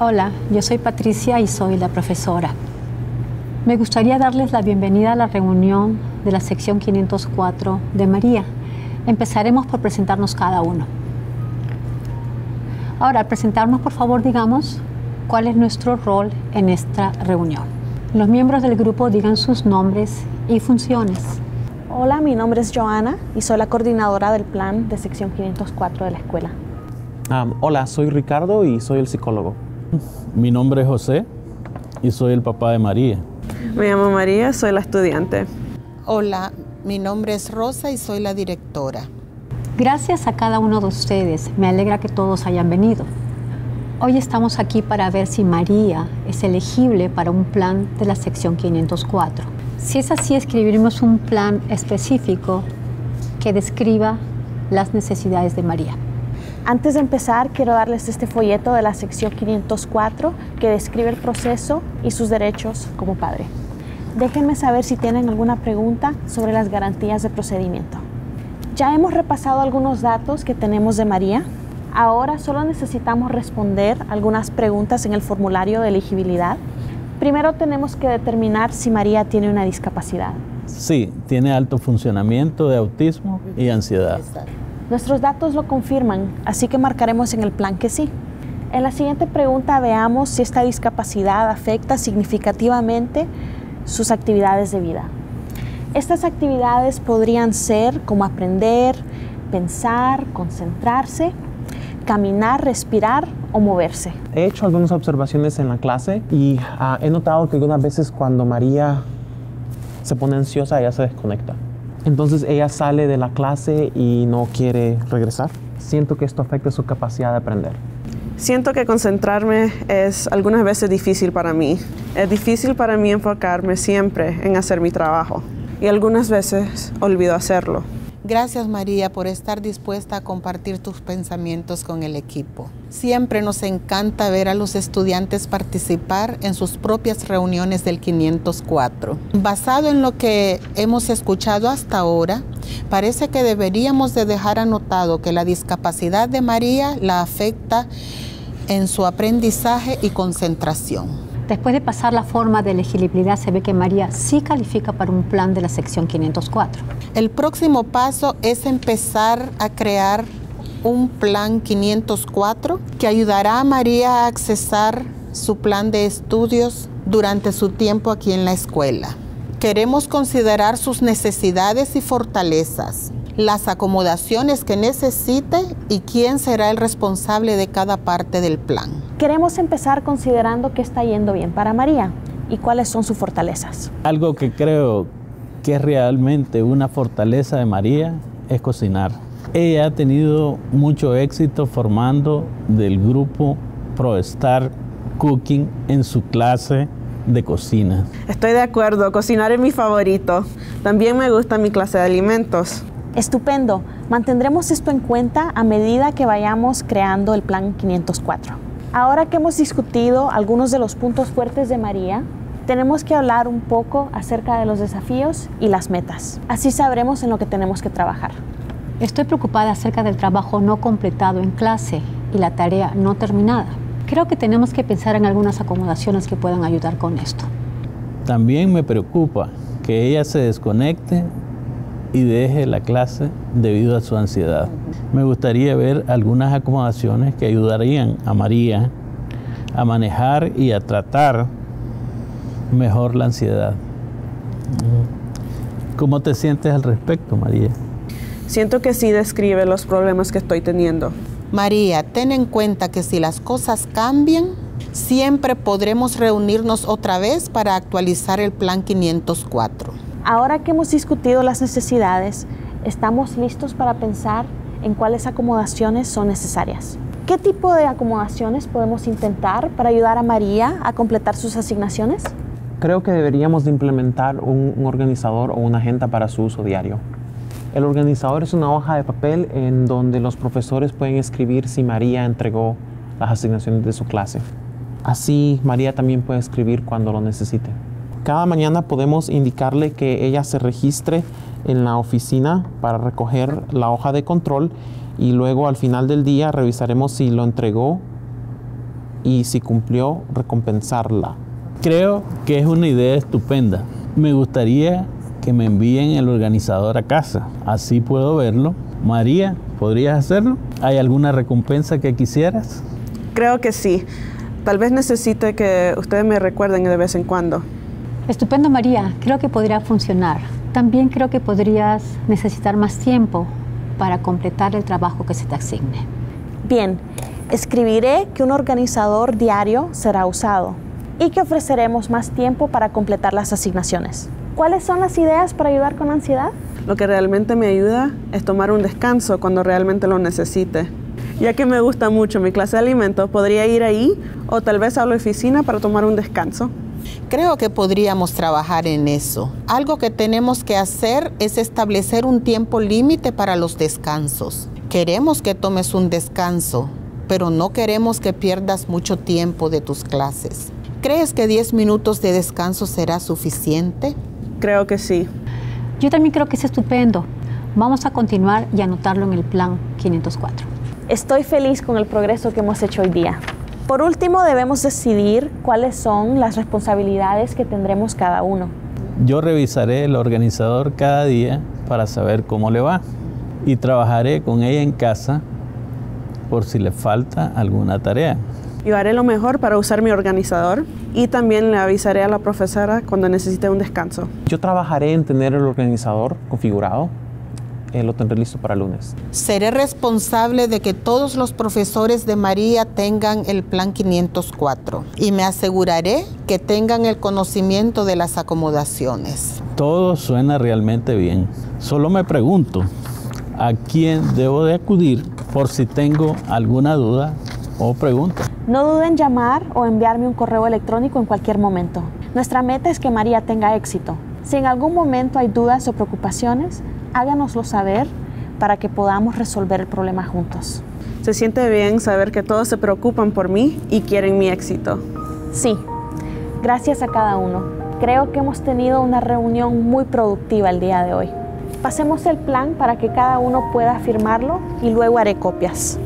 Hola, yo soy Patricia y soy la profesora. Me gustaría darles la bienvenida a la reunión de la sección 504 de María. Empezaremos por presentarnos cada uno. Ahora, al presentarnos, por favor, digamos cuál es nuestro rol en esta reunión. Los miembros del grupo digan sus nombres y funciones. Hola, mi nombre es Joana y soy la coordinadora del plan de sección 504 de la escuela. Um, hola, soy Ricardo y soy el psicólogo. Mi nombre es José y soy el papá de María. Me llamo María, soy la estudiante. Hola, mi nombre es Rosa y soy la directora. Gracias a cada uno de ustedes. Me alegra que todos hayan venido. Hoy estamos aquí para ver si María es elegible para un plan de la sección 504. Si es así, escribiremos un plan específico que describa las necesidades de María. Antes de empezar, quiero darles este folleto de la sección 504 que describe el proceso y sus derechos como padre. Déjenme saber si tienen alguna pregunta sobre las garantías de procedimiento. Ya hemos repasado algunos datos que tenemos de María. Ahora solo necesitamos responder algunas preguntas en el formulario de elegibilidad. Primero tenemos que determinar si María tiene una discapacidad. Sí, tiene alto funcionamiento de autismo y ansiedad. Nuestros datos lo confirman, así que marcaremos en el plan que sí. En la siguiente pregunta veamos si esta discapacidad afecta significativamente sus actividades de vida. Estas actividades podrían ser como aprender, pensar, concentrarse, caminar, respirar o moverse. He hecho algunas observaciones en la clase y uh, he notado que algunas veces cuando María se pone ansiosa, ella se desconecta. Entonces ella sale de la clase y no quiere regresar. Siento que esto afecta su capacidad de aprender. Siento que concentrarme es algunas veces difícil para mí. Es difícil para mí enfocarme siempre en hacer mi trabajo y algunas veces olvido hacerlo. Gracias María por estar dispuesta a compartir tus pensamientos con el equipo. Siempre nos encanta ver a los estudiantes participar en sus propias reuniones del 504. Basado en lo que hemos escuchado hasta ahora, parece que deberíamos de dejar anotado que la discapacidad de María la afecta en su aprendizaje y concentración. Después de pasar la forma de elegibilidad, se ve que María sí califica para un plan de la sección 504. El próximo paso es empezar a crear un plan 504 que ayudará a María a accesar su plan de estudios durante su tiempo aquí en la escuela. Queremos considerar sus necesidades y fortalezas, las acomodaciones que necesite y quién será el responsable de cada parte del plan. Queremos empezar considerando qué está yendo bien para María y cuáles son sus fortalezas. Algo que creo que es realmente una fortaleza de María es cocinar. Ella ha tenido mucho éxito formando del grupo ProStar Cooking en su clase de cocina. Estoy de acuerdo, cocinar es mi favorito. También me gusta mi clase de alimentos. Estupendo. Mantendremos esto en cuenta a medida que vayamos creando el plan 504. Ahora que hemos discutido algunos de los puntos fuertes de María, tenemos que hablar un poco acerca de los desafíos y las metas. Así sabremos en lo que tenemos que trabajar. Estoy preocupada acerca del trabajo no completado en clase y la tarea no terminada. Creo que tenemos que pensar en algunas acomodaciones que puedan ayudar con esto. También me preocupa que ella se desconecte y deje la clase debido a su ansiedad. Me gustaría ver algunas acomodaciones que ayudarían a María a manejar y a tratar mejor la ansiedad. ¿Cómo te sientes al respecto, María? Siento que sí describe los problemas que estoy teniendo. María, ten en cuenta que si las cosas cambian, siempre podremos reunirnos otra vez para actualizar el plan 504. Ahora que hemos discutido las necesidades, estamos listos para pensar en cuáles acomodaciones son necesarias. ¿Qué tipo de acomodaciones podemos intentar para ayudar a María a completar sus asignaciones? Creo que deberíamos de implementar un, un organizador o una agenda para su uso diario. El organizador es una hoja de papel en donde los profesores pueden escribir si María entregó las asignaciones de su clase. Así María también puede escribir cuando lo necesite. Cada mañana podemos indicarle que ella se registre en la oficina para recoger la hoja de control y luego al final del día revisaremos si lo entregó y si cumplió, recompensarla. Creo que es una idea estupenda. Me gustaría que me envíen el organizador a casa, así puedo verlo. María, ¿podrías hacerlo? ¿Hay alguna recompensa que quisieras? Creo que sí. Tal vez necesite que ustedes me recuerden de vez en cuando. Estupendo, María. Creo que podría funcionar. También creo que podrías necesitar más tiempo para completar el trabajo que se te asigne. Bien, escribiré que un organizador diario será usado y que ofreceremos más tiempo para completar las asignaciones. ¿Cuáles son las ideas para ayudar con ansiedad? Lo que realmente me ayuda es tomar un descanso cuando realmente lo necesite. Ya que me gusta mucho mi clase de alimentos, podría ir ahí o tal vez a la oficina para tomar un descanso. Creo que podríamos trabajar en eso. Algo que tenemos que hacer es establecer un tiempo límite para los descansos. Queremos que tomes un descanso, pero no queremos que pierdas mucho tiempo de tus clases. ¿Crees que 10 minutos de descanso será suficiente? Creo que sí. Yo también creo que es estupendo. Vamos a continuar y anotarlo en el plan 504. Estoy feliz con el progreso que hemos hecho hoy día. Por último, debemos decidir cuáles son las responsabilidades que tendremos cada uno. Yo revisaré el organizador cada día para saber cómo le va y trabajaré con ella en casa por si le falta alguna tarea. Yo haré lo mejor para usar mi organizador y también le avisaré a la profesora cuando necesite un descanso. Yo trabajaré en tener el organizador configurado eh, lo tendré listo para lunes. Seré responsable de que todos los profesores de María tengan el plan 504 y me aseguraré que tengan el conocimiento de las acomodaciones. Todo suena realmente bien. Solo me pregunto, ¿a quién debo de acudir por si tengo alguna duda o pregunta? No duden en llamar o enviarme un correo electrónico en cualquier momento. Nuestra meta es que María tenga éxito. Si en algún momento hay dudas o preocupaciones, háganoslo saber para que podamos resolver el problema juntos. Se siente bien saber que todos se preocupan por mí y quieren mi éxito. Sí, gracias a cada uno. Creo que hemos tenido una reunión muy productiva el día de hoy. Pasemos el plan para que cada uno pueda firmarlo y luego haré copias.